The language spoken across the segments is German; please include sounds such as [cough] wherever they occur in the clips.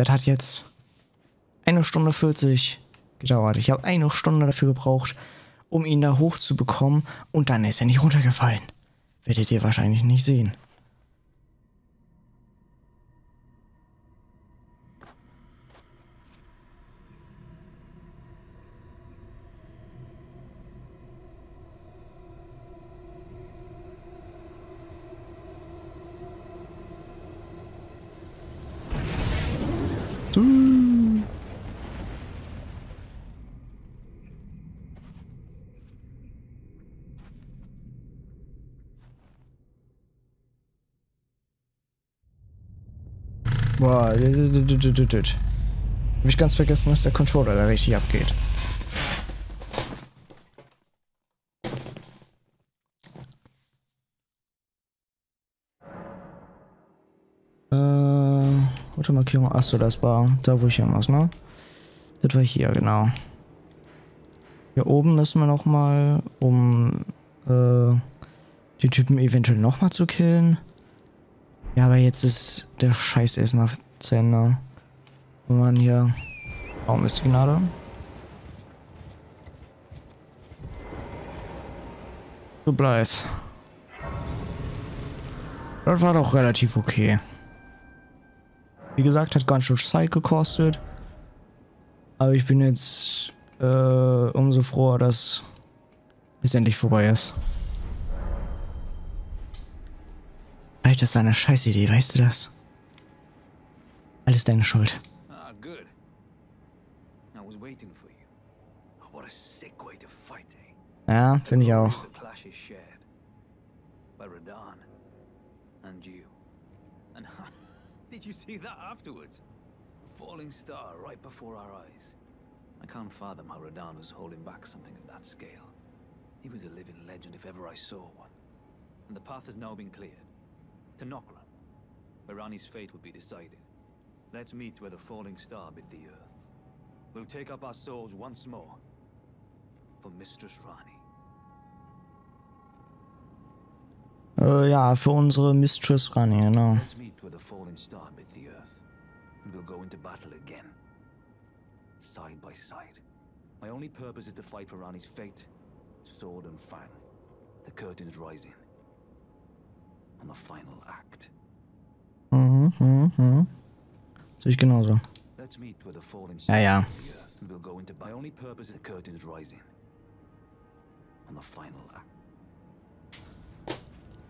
Das hat jetzt eine Stunde 40 gedauert. Ich habe eine Stunde dafür gebraucht, um ihn da hochzubekommen und dann ist er nicht runtergefallen. Werdet ihr wahrscheinlich nicht sehen. Boah, hab ich ganz vergessen, dass der Controller da richtig abgeht. Äh, rote Markierung, achso, das war da, wo ich hin muss, ne? Das war hier, genau. Hier oben müssen wir nochmal, um äh, die Typen eventuell nochmal zu killen. Ja, aber jetzt ist der Scheiß erstmal zu Ende. Wenn man hier... Warum ist die Gnade? So Blythe. Das war doch relativ okay. Wie gesagt, hat ganz schön Zeit gekostet. Aber ich bin jetzt äh, umso froher, dass es endlich vorbei ist. Alter, das war eine Scheißidee, weißt du das? Alles deine Schuld. Ah, good. I was waiting for you. Oh, what a sick way to fight, eh? Ja, finde ich auch. The clash is shared by Radan and you. And [laughs] did you see that afterwards? Falling star right before our eyes. I can't fathom how Radan was holding back something of that scale. He was a living legend if ever I saw one. And the path has now been cleared. To Nokran, where Rani's fate will be decided. Let's meet where the falling star bit the earth. We'll take up our souls once more. For Mistress Rani. Äh, ja, für unsere Mistress Rani, genau. Let's meet where the falling star bit the earth. And we'll go into battle again. Side by side. My only purpose is to fight for Rani's fate, sword and fang. The curtain's rising on the final act. Mhm, mhm, mhm. Sehe ich genauso. Ja, ja.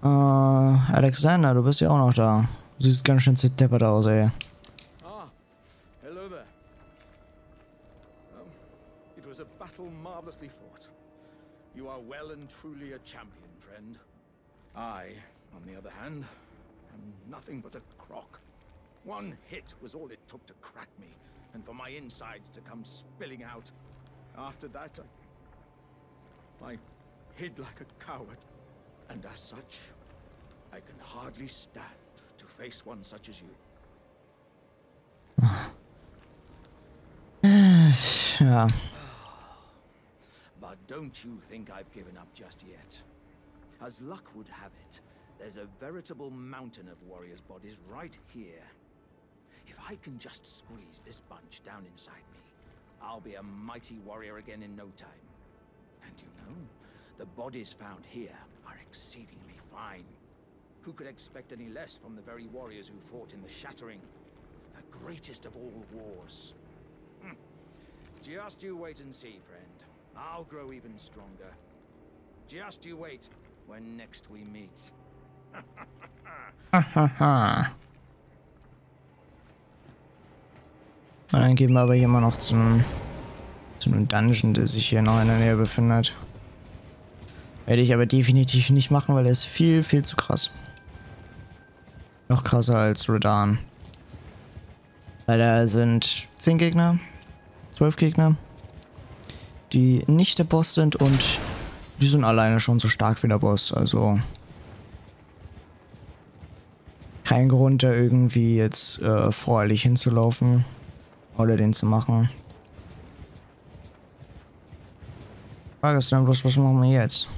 Uh, Alexander, du bist ja auch noch da. Du siehst ganz schön zerdeppert aus, ey. Ah, hello there. Um, it was a battle marvelously fought. You are well and truly a champion, friend. I On the other hand, I'm nothing but a crock. One hit was all it took to crack me, and for my insides to come spilling out. After that, I, I hid like a coward. And as such, I can hardly stand to face one such as you. [sighs] yeah. But don't you think I've given up just yet. As luck would have it, there's a veritable mountain of warriors' bodies right here. If I can just squeeze this bunch down inside me, I'll be a mighty warrior again in no time. And you know, the bodies found here are exceedingly fine. Who could expect any less from the very warriors who fought in the Shattering? The greatest of all wars. Hm. Just you wait and see, friend. I'll grow even stronger. Just you wait when next we meet. Und dann gehen wir aber hier mal noch zum, zu einem Dungeon, der sich hier noch in der Nähe befindet. Werde ich aber definitiv nicht machen, weil der ist viel, viel zu krass. Noch krasser als Rodan. Weil da sind 10 Gegner, 12 Gegner, die nicht der Boss sind und die sind alleine schon so stark wie der Boss. Also kein Grund, da irgendwie jetzt äh, vorherlich hinzulaufen oder den zu machen. Frage ist dann bloß, was machen wir jetzt?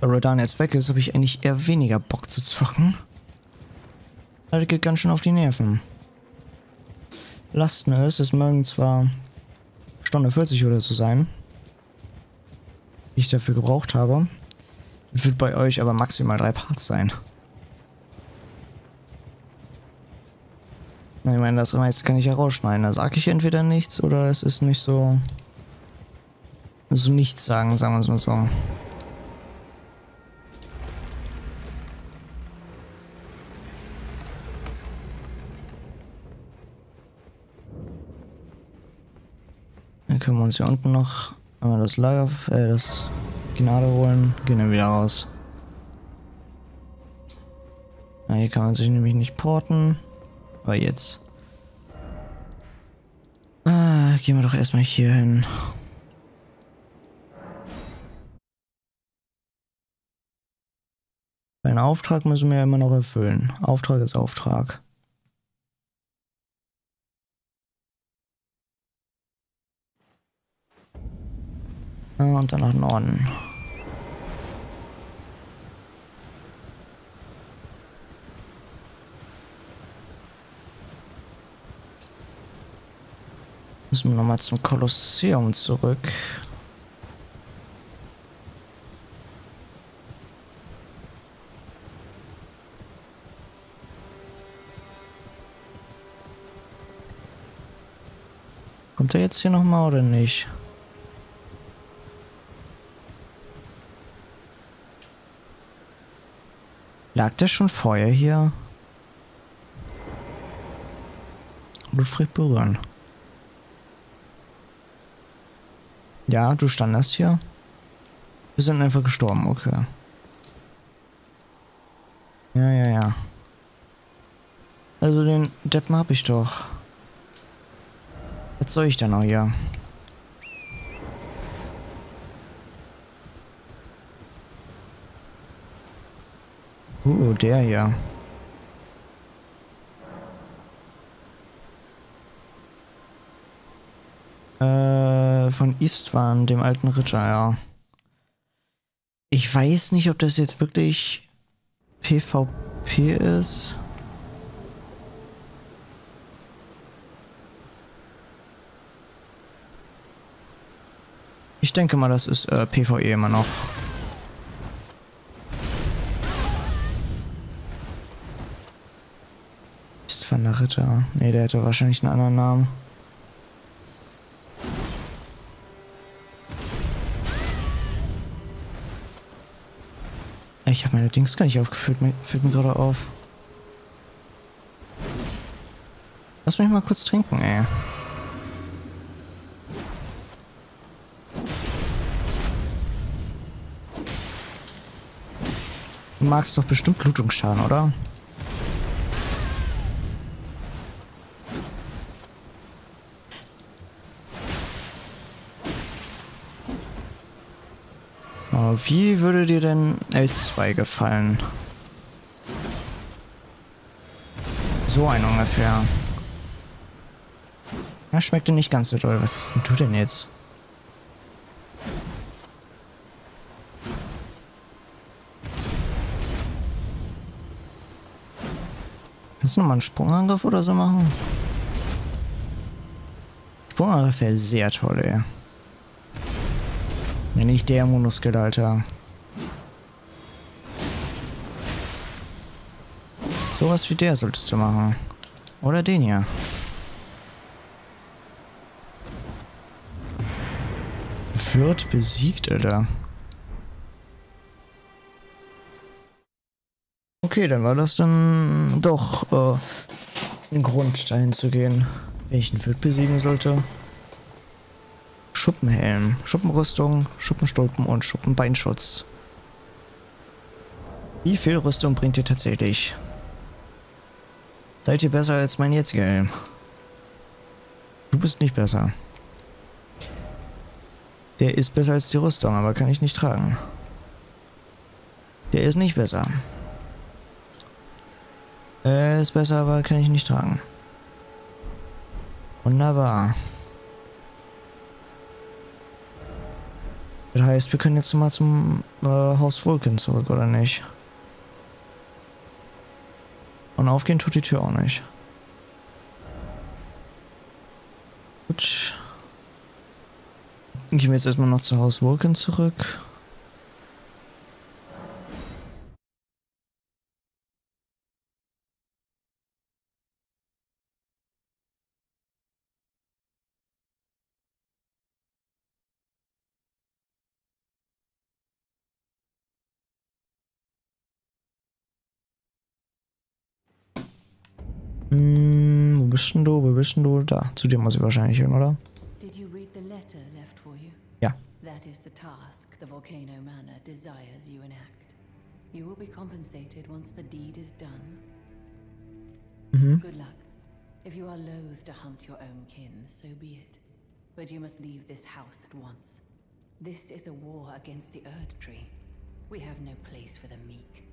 Da Rodan jetzt weg ist, habe ich eigentlich eher weniger Bock zu zocken. Das geht ganz schön auf die Nerven. Lasten ist, es mögen zwar Stunde 40 oder so sein, die ich dafür gebraucht habe. Wird bei euch aber maximal drei Parts sein. Ich meine, das meiste kann ich ja rausschneiden. Da sage ich entweder nichts oder es ist nicht so... So nichts sagen, sagen wir es mal so. Dann können wir uns hier unten noch einmal das Lager, äh, das Gnade holen, gehen dann wieder raus. Na, hier kann man sich nämlich nicht porten. Aber jetzt. Ah, gehen wir doch erstmal hier hin. Einen Auftrag müssen wir ja immer noch erfüllen. Auftrag ist Auftrag. Und dann nach Norden. Müssen wir nochmal zum Kolosseum zurück. Kommt er jetzt hier nochmal oder nicht? Lag der schon vorher hier? Blutfried berühren. Ja, du standest hier. Wir sind einfach gestorben, okay. Ja, ja, ja. Also den Deppen hab ich doch. Was soll ich denn noch hier? Uh, der hier. Von Istvan, dem alten Ritter, ja. Ich weiß nicht, ob das jetzt wirklich PvP ist. Ich denke mal, das ist äh, PvE immer noch. Istvan der Ritter. Ne, der hätte wahrscheinlich einen anderen Namen. Ich habe meine Dings gar nicht aufgefüllt, fällt mir gerade auf. Lass mich mal kurz trinken, ey. Du magst doch bestimmt Blutungsschaden, oder? Wie würde dir denn L2 gefallen? So ein ungefähr. Ja, schmeckte nicht ganz so doll. Was ist denn du denn jetzt? Kannst du nochmal einen Sprungangriff oder so machen? Sprungangriff wäre sehr toll, ey. Ja, nicht der Monoskel, Alter. Sowas wie der solltest du machen. Oder den hier. Wird besiegt, Alter. Okay, dann war das dann doch äh, ein Grund, dahin zu gehen. Welchen Wirt besiegen sollte. Schuppenhelm, Schuppenrüstung, Schuppenstulpen und Schuppenbeinschutz. Wie viel Rüstung bringt ihr tatsächlich? Seid ihr besser als mein jetziger Helm? Du bist nicht besser. Der ist besser als die Rüstung, aber kann ich nicht tragen. Der ist nicht besser. Er ist besser, aber kann ich nicht tragen. Wunderbar. Das heißt, wir können jetzt mal zum äh, Haus Vulcan zurück, oder nicht? Und aufgehen tut die Tür auch nicht. Gut. Gehen wir jetzt erstmal noch zu Haus Vulcan zurück. Hm, wo bist denn du? Wo bist denn du? Da, zu dir muss ich wahrscheinlich hin, oder? Ja. That is the task the Volcano Manor desires you enact. You will be compensated once the deed is done. Mhm. Good luck. If you are loath to hunt your own kin, so be it. But you must leave this house at once. This is a war against the Erd Tree. We have no place for the meek,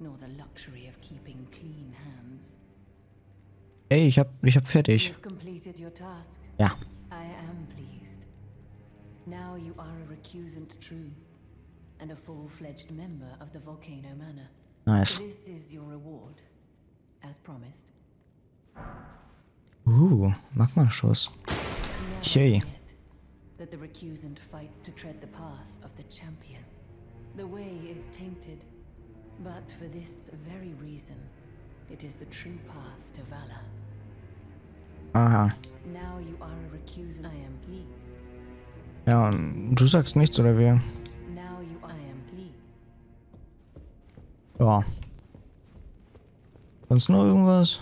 nor the luxury of keeping clean hands. Ey, ich hab, ich hab fertig. Ja. I am pleased. Now you are a recusant true, and a full-fledged member of the Volcano Manor. Nice. This is your reward, as promised. Uh, Magma-Schuss. Forget that the recusant fights to tread the path of the champion. The way is tainted, but for this very reason, it is the true path to valor. Aha. Now you are a recusant. I am pleased. Ja, und du sagst nichts, oder wie? Now you I am pleased. Ja. Sonst noch irgendwas?